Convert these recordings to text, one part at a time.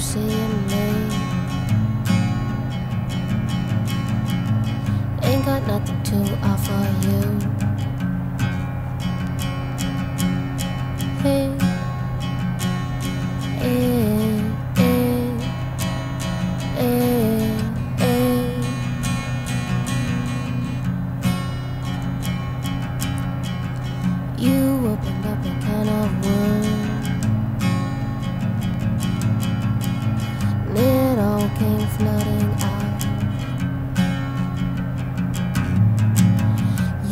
see me. Flooding out.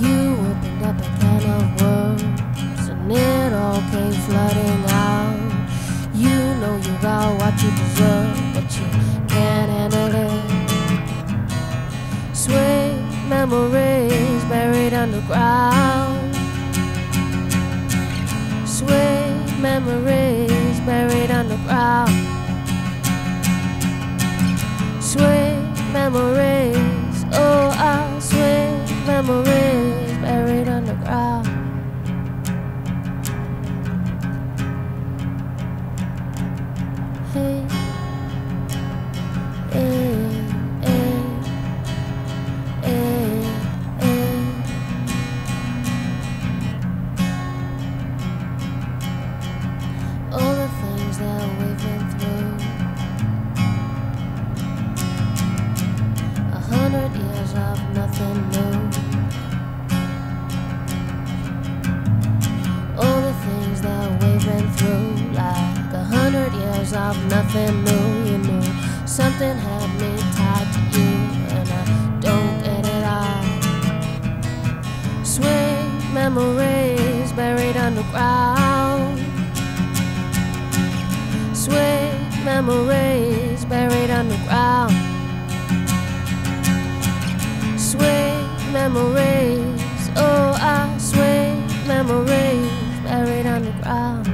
You opened up a can of worms, and it all came flooding out. You know you got what you deserve, but you can't handle it. Sweet memories buried underground. Sweet memories buried underground. Sweet of nothing new. You know, something had me tied to you, and I don't get it all. Sweet memories buried underground. Sweet memories buried underground. Sweet memories, oh, ah, sweet memories buried underground.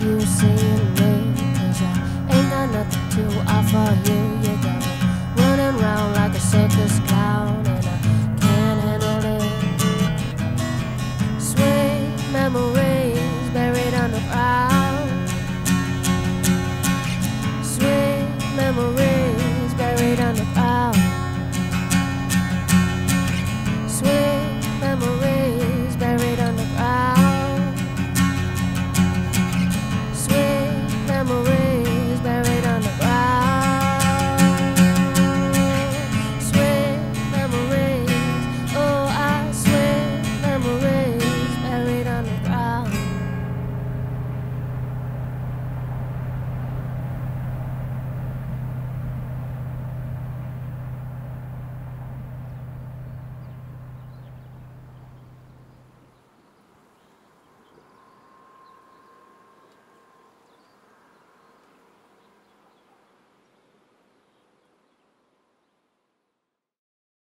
You see in me, cause I ain't got nothing to offer you.